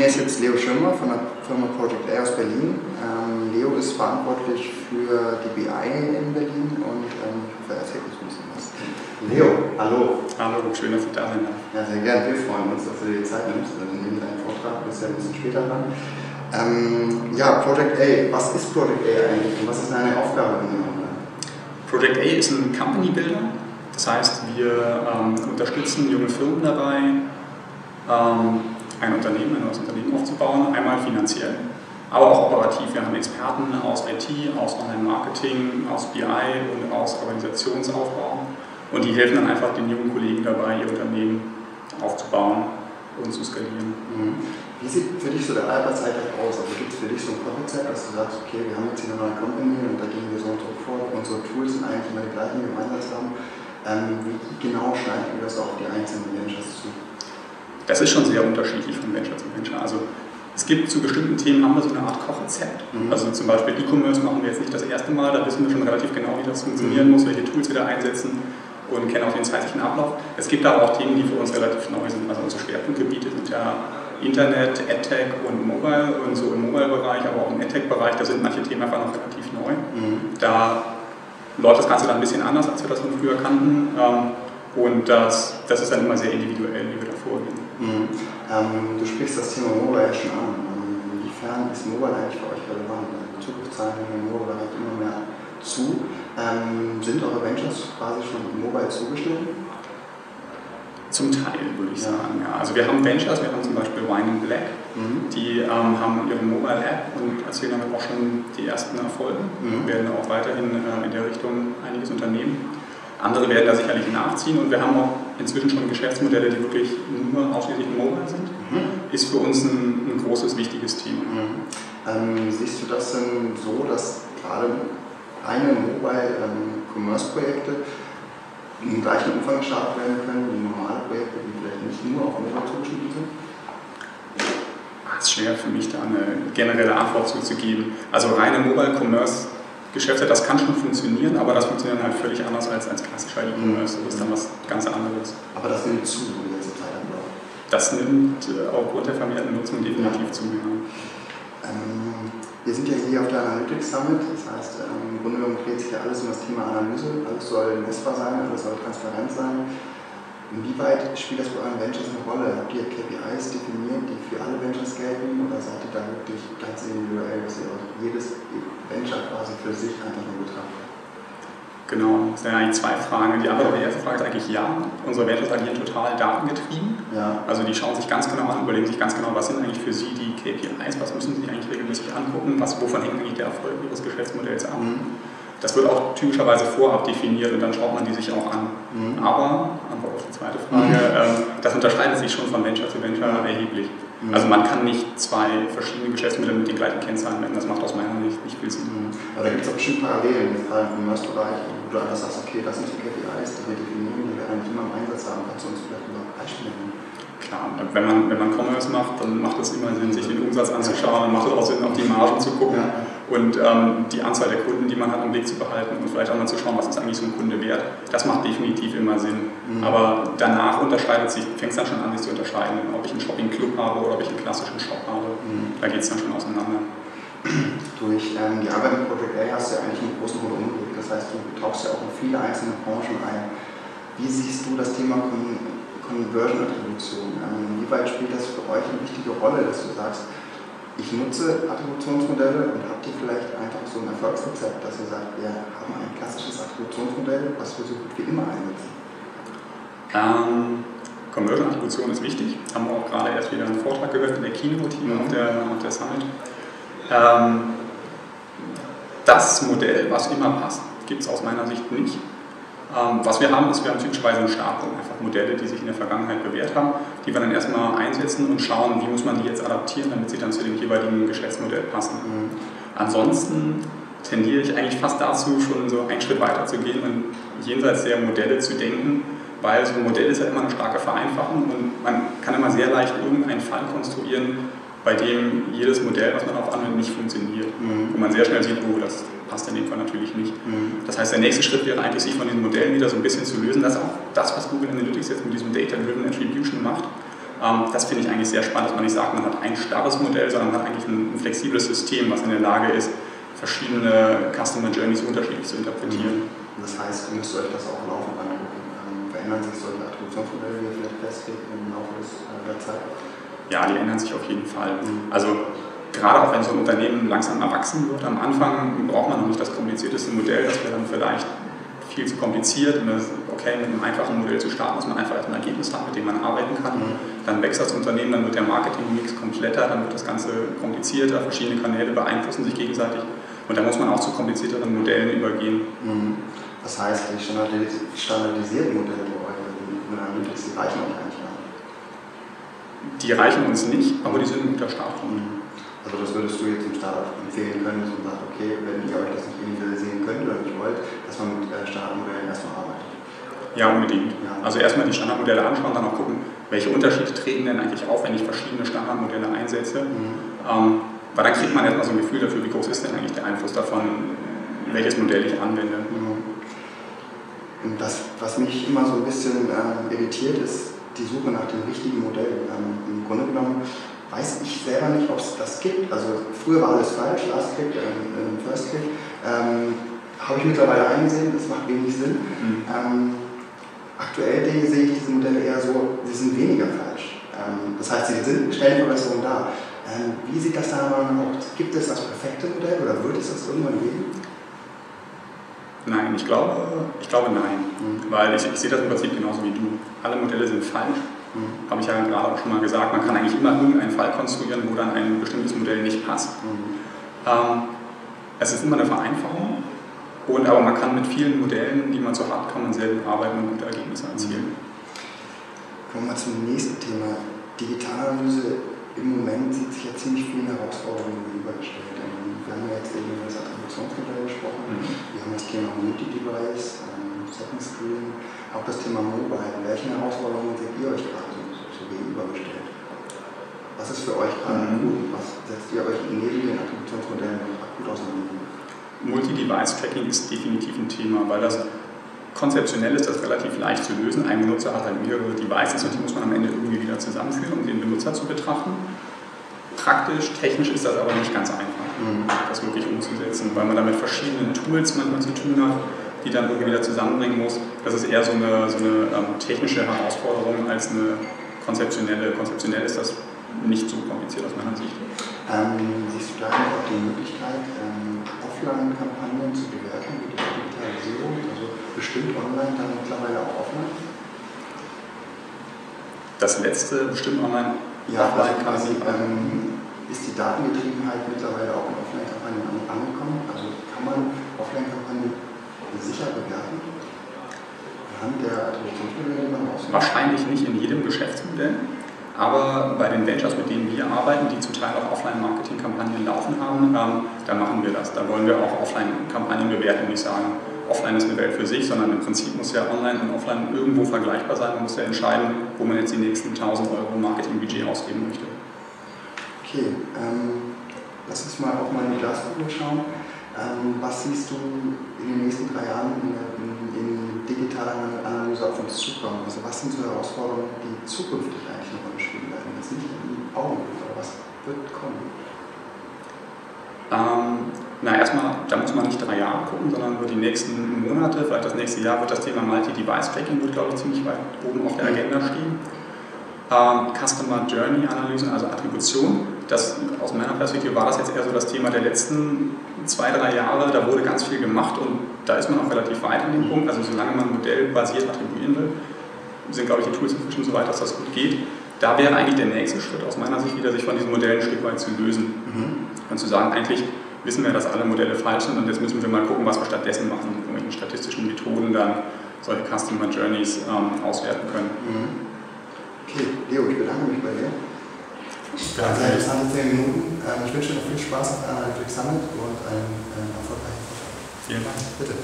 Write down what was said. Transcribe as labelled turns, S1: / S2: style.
S1: mir ist jetzt Leo Schimmer von der Firma Project A aus Berlin. Ähm, Leo ist verantwortlich für die BI in Berlin und ähm, für erzählt uns ein bisschen was. Leo, hallo.
S2: Hallo, schön, dass du da sein
S1: Ja, sehr gerne. Wir freuen uns, dass du dir die Zeit nimmst. Wir nehmen deinen Vortrag, bist ja ein bisschen später dran. Ähm, ja, Project A. Was ist Project A eigentlich und was ist deine Aufgabe in dem
S2: Project A ist ein Company Builder. Das heißt, wir ähm, unterstützen junge Firmen dabei, ähm, ein Unternehmen, ein neues Unternehmen aufzubauen, einmal finanziell, aber auch operativ. Wir haben Experten aus IT, aus Online-Marketing, aus BI und aus Organisationsaufbau und die helfen dann einfach den jungen Kollegen dabei, ihr Unternehmen aufzubauen und zu skalieren.
S1: Mhm. Wie sieht für dich so der Arbeitsalltag aus? Also gibt es für dich so ein Profitset, dass du sagst, okay, wir haben jetzt hier eine neue Company und da gehen wir so und so vor, unsere Tools sind eigentlich immer die gleichen, die wir im Einsatz haben. Ähm, wie genau schneidet ihr das auf die einzelnen Ventures zu?
S2: Das ist schon sehr unterschiedlich von Venture zu Venture. Also es gibt zu bestimmten Themen haben wir so eine Art Kochrezept. Mhm. Also zum Beispiel E-Commerce machen wir jetzt nicht das erste Mal, da wissen wir schon relativ genau, wie das funktionieren mhm. muss, welche Tools wir da einsetzen und kennen auch den zeitlichen Ablauf. Es gibt aber auch Themen, die für uns relativ neu sind. Also unsere Schwerpunktgebiete sind ja Internet, AdTech und Mobile und so im Mobile-Bereich, aber auch im AdTech-Bereich, da sind manche Themen einfach noch relativ neu. Mhm. Da läuft das Ganze dann ein bisschen anders, als wir das von früher kannten. Ähm, und das, das ist dann immer sehr individuell, wie wir da vorgehen.
S1: Mhm. Ähm, du sprichst das Thema Mobile ja schon an. Inwiefern ist Mobile eigentlich für euch relevant? In Zukunft zahlen wir Mobile immer mehr zu. Ähm, sind eure Ventures quasi schon Mobile zugeschnitten?
S2: Zum Teil, würde ich sagen. Ja. Also wir haben Ventures, wir haben zum Beispiel Wine in Black, mhm. die ähm, haben ihre Mobile-App und erzielen damit auch schon die ersten Erfolge. Mhm. Wir werden auch weiterhin äh, in der Richtung einiges unternehmen. Andere werden da sicherlich nachziehen und wir haben auch inzwischen schon Geschäftsmodelle, die wirklich nur ausschließlich mobile sind. Mhm. Ist für uns ein, ein großes, wichtiges Thema.
S1: Mhm. Ähm, siehst du das denn so, dass gerade reine Mobile-Commerce-Projekte ähm, im gleichen Umfang gestartet werden können wie normale Projekte, die vielleicht nicht nur auf Mobile zugeschnitten sind?
S2: Es ist schwer für mich, da eine generelle Antwort zuzugeben. Also reine Mobile Commerce Geschäfte, das kann schon funktionieren, aber das funktioniert halt völlig anders als, als klassischer E-Commerce. Das ist dann was ganz anderes.
S1: Aber das nimmt zu in letzter Zeit auch.
S2: Das nimmt äh, aufgrund der vermehrten Nutzung definitiv ja. zu. Ja.
S1: Ähm, wir sind ja hier auf der Analytics Summit, das heißt, ähm, im Grunde genommen dreht sich ja alles um das Thema Analyse. Alles soll messbar sein, alles soll transparent sein. Inwieweit spielt das bei euren Ventures eine Rolle? Habt ihr KPIs definiert, die für alle Ventures gelten oder seid ihr da wirklich ganz individuell, dass ihr jedes Venture quasi für sich einfach nur betrachtet?
S2: Genau, das sind eigentlich zwei Fragen. Die andere, die erste Frage ist eigentlich ja. Unsere Ventures agieren total datengetrieben. Ja. Also die schauen sich ganz genau an, überlegen sich ganz genau, was sind eigentlich für sie die KPIs, was müssen sie eigentlich regelmäßig angucken, was, wovon hängt eigentlich der Erfolg ihres Geschäftsmodells ab. Mhm. Das wird auch typischerweise vorab definiert und dann schaut man die sich auch an. Mhm. Aber, Antwort auf die zweite Frage, mhm. ähm, das unterscheidet sich schon von Venture zu Venture erheblich. Mhm. Also man kann nicht zwei verschiedene Geschäftsmodelle mit den gleichen Kennzahlen messen, das macht aus meiner Sicht nicht viel Sinn.
S1: Mhm. Aber da gibt es auch bestimmt Parallelen, im Commerce-Bereich, wo du einfach sagst, okay, das sind die KPIs, die wir definieren, die wir eigentlich immer im Einsatz haben. Kannst du uns vielleicht ein Beispiele nennen?
S2: Klar, wenn man, wenn man Commerce macht, dann macht es immer Sinn, sich den Umsatz anzuschauen, dann macht es auch Sinn, auf die Margen zu gucken. Und ähm, die Anzahl der Kunden, die man hat, im Blick zu behalten und vielleicht auch mal zu schauen, was ist eigentlich so ein Kunde wert. Das macht definitiv immer Sinn. Mhm. Aber danach unterscheidet sich, fängt es dann schon an, sich zu unterscheiden, ob ich einen Shopping-Club habe oder ob ich einen klassischen Shop habe. Mhm. Da geht es dann schon auseinander.
S1: Durch ähm, die Arbeit mit Project A hast du ja eigentlich einen großen Volumenblick. Das heißt, du tauchst ja auch in viele einzelne Branchen ein. Wie siehst du das Thema Conversion-Attribution? Ähm, inwieweit spielt das für euch eine wichtige Rolle, dass du sagst, ich nutze Attributionsmodelle und habt ihr vielleicht einfach so ein Erfolgsrezept, dass ihr sagt, wir haben ein klassisches Attributionsmodell, was wir so gut wie immer einsetzen?
S2: Ähm, Conversion-Attribution ist wichtig. Haben wir auch gerade erst wieder einen Vortrag gehört in der Keynote hier mhm. auf, der, auf der Summit. Ähm, das Modell, was immer passt, gibt es aus meiner Sicht nicht. Ähm, was wir haben, ist, wir haben typischerweise einen Startpunkt, einfach Modelle, die sich in der Vergangenheit bewährt haben, die wir dann erstmal einsetzen und schauen, wie muss man die jetzt adaptieren, damit sie dann zu dem jeweiligen Geschäftsmodell passen. Mhm. Ansonsten tendiere ich eigentlich fast dazu, schon so einen Schritt weiter zu gehen und jenseits der Modelle zu denken, weil so ein Modell ist ja immer eine starke Vereinfachung und man kann immer sehr leicht irgendeinen Fall konstruieren, bei dem jedes Modell, was man auf anwendet, nicht funktioniert. Mhm. Wo man sehr schnell sieht, oh, das passt in dem Fall natürlich nicht. Mhm. Das heißt, der nächste Schritt wäre eigentlich, sich von diesen Modellen wieder so ein bisschen zu lösen. Das ist auch das, was Google Analytics jetzt mit diesem Data-Driven Attribution macht. Ähm, das finde ich eigentlich sehr spannend, dass man nicht sagt, man hat ein starres Modell, sondern man hat eigentlich ein, ein flexibles System, was in der Lage ist, verschiedene Customer Journeys unterschiedlich zu interpretieren.
S1: Mhm. Das heißt, ihr müsst euch das auch laufend angucken. Ähm, verändern sich solche Attributionsmodelle, wie ihr vielleicht festlegt im Laufe des, äh, der Zeit?
S2: Ja, die ändern sich auf jeden Fall. Also gerade auch wenn so ein Unternehmen langsam erwachsen wird, am Anfang braucht man noch nicht das komplizierteste Modell, das wäre dann vielleicht viel zu kompliziert und das okay, mit einem einfachen Modell zu starten, dass man einfach ein Ergebnis hat, mit dem man arbeiten kann. Mhm. Dann wächst das Unternehmen, dann wird der Marketingmix kompletter, dann wird das Ganze komplizierter, verschiedene Kanäle beeinflussen sich gegenseitig und da muss man auch zu komplizierteren Modellen übergehen.
S1: Mhm. Das heißt, die standardisierten Modelle die reichen euch eigentlich gar
S2: nicht? Die reichen uns nicht, aber die sind ein guter Startpunkt.
S1: Also das würdest du jetzt im Startup empfehlen können, dass man sagt, okay, wenn ihr euch das nicht individualisieren könnt oder nicht wollt, dass man mit äh, Standardmodellen erstmal arbeitet.
S2: Ja, unbedingt. Ja. Also erstmal die Standardmodelle anschauen, dann auch gucken, welche Unterschiede treten denn eigentlich auf, wenn ich verschiedene Standardmodelle einsetze. Mhm. Ähm, weil dann kriegt man erstmal so ein Gefühl dafür, wie groß ist denn eigentlich der Einfluss davon, welches Modell ich anwende. Mhm.
S1: Und das, was mich immer so ein bisschen ähm, irritiert, ist die Suche nach dem richtigen Modell. Ähm, Im Grunde genommen weiß ich selber nicht, ob es das gibt. Also früher war alles falsch, Last Click, ähm, First Click. Ähm, Habe ich mittlerweile eingesehen, das macht wenig Sinn. Mhm. Ähm, aktuell sehe ich diese Modelle eher so, sie sind weniger falsch. Ähm, das heißt, sie sind, stellen Verbesserungen dar. Ähm, wie sieht das da aus? Gibt es das perfekte Modell oder wird es das irgendwann geben?
S2: Nein, ich glaube, ich glaube nein. Mhm. Weil ich, ich sehe das im Prinzip genauso wie du. Alle Modelle sind falsch Mhm. Habe ich ja gerade auch schon mal gesagt, man kann eigentlich immer irgendeinen Fall konstruieren, wo dann ein bestimmtes Modell nicht passt. Mhm. Ähm, es ist immer eine Vereinfachung, und, aber man kann mit vielen Modellen, die man so hat, kann man sehr gut arbeiten und gute Ergebnisse erzielen.
S1: Mhm. Kommen wir zum nächsten Thema. Digitalanalyse im Moment sieht sich ja ziemlich vielen Herausforderungen gegenübergestellt. Ähm, wir haben ja jetzt eben über das Attributionsmodell gesprochen, mhm. wir haben das Thema Multi-Device, ähm, Second Screen, auch das Thema Mobile. Welchen Herausforderungen seht ihr euch gerade so, so gegenübergestellt? Was ist für euch gerade mhm. gut? Was setzt ihr euch neben den Attributionsmodellen akut auseinander?
S2: Multi-Device-Tracking ist definitiv ein Thema, weil das konzeptionell ist das relativ leicht zu lösen. Ein Benutzer hat halt mehrere Devices und die muss man am Ende irgendwie wieder zusammenführen, um den Benutzer zu betrachten. Praktisch, technisch ist das aber nicht ganz einfach, mhm. das wirklich umzusetzen, weil man damit verschiedenen Tools manchmal zu tun hat die dann irgendwie wieder zusammenbringen muss. Das ist eher so eine, so eine ähm, technische Herausforderung als eine konzeptionelle. Konzeptionell ist das nicht so kompliziert aus meiner Sicht.
S1: Ähm, siehst du da auch die Möglichkeit, ähm, Offline-Kampagnen zu bewerten mit der Digitalisierung, also bestimmt online, dann mittlerweile auch offline?
S2: Das letzte bestimmt online.
S1: Ja, offline quasi, ähm, ist die Datengetriebenheit mittlerweile auch in Offline-Kampagnen angekommen? Also kann man Offline-Kampagnen sicher bewerten? Anhand der Attributionsmodelle, die man ausnimmt?
S2: Wahrscheinlich nicht in jedem Geschäftsmodell. Aber bei den Ventures, mit denen wir arbeiten, die zum Teil auch Offline-Marketing-Kampagnen laufen haben, ähm, da machen wir das. Da wollen wir auch Offline-Kampagnen bewerten und nicht sagen, Offline ist eine Welt für sich, sondern im Prinzip muss ja Online und Offline irgendwo vergleichbar sein. Man muss ja entscheiden, wo man jetzt die nächsten 1000 Euro Marketingbudget ausgeben möchte.
S1: Okay, ähm, lass uns mal auf meine Glaskugel schauen. Ähm, was siehst du in den nächsten drei Jahren in, in, in digitaler Analyse auf uns zukommen? Also was sind so Herausforderungen, die zukünftig eigentlich eine Rolle spielen werden? Jetzt nicht im Augenblick, aber was wird kommen?
S2: Ähm, na, erstmal, da muss man nicht drei Jahre gucken, sondern nur die nächsten Monate, vielleicht das nächste Jahr wird das Thema Multi-Device-Tracking, wird glaube ich ziemlich weit oben auf der Agenda stehen. Ähm, Customer Journey Analysen, also Attribution. Das, aus meiner Perspektive war das jetzt eher so das Thema der letzten zwei, drei Jahre. Da wurde ganz viel gemacht und da ist man auch relativ weit an dem Punkt. Also solange man modellbasiert attribuieren will, sind, glaube ich, die Tools inzwischen so weit, dass das gut geht. Da wäre eigentlich der nächste Schritt aus meiner Sicht wieder, sich von diesen Modellen ein Stück weit zu lösen mhm. und zu sagen, eigentlich wissen wir, dass alle Modelle falsch sind und jetzt müssen wir mal gucken, was wir stattdessen machen, mit irgendwelchen statistischen Methoden dann solche Customer Journeys ähm, auswerten können.
S1: Mhm. Okay, Leo, ich bedanke mich bei dir. Ja, sehr interessante 10 Minuten. Ähm, ich wünsche dir noch viel Spaß auf Analytics Summit und einen erfolgreichen Vortrag.
S2: Vielen Dank.
S1: Bitte.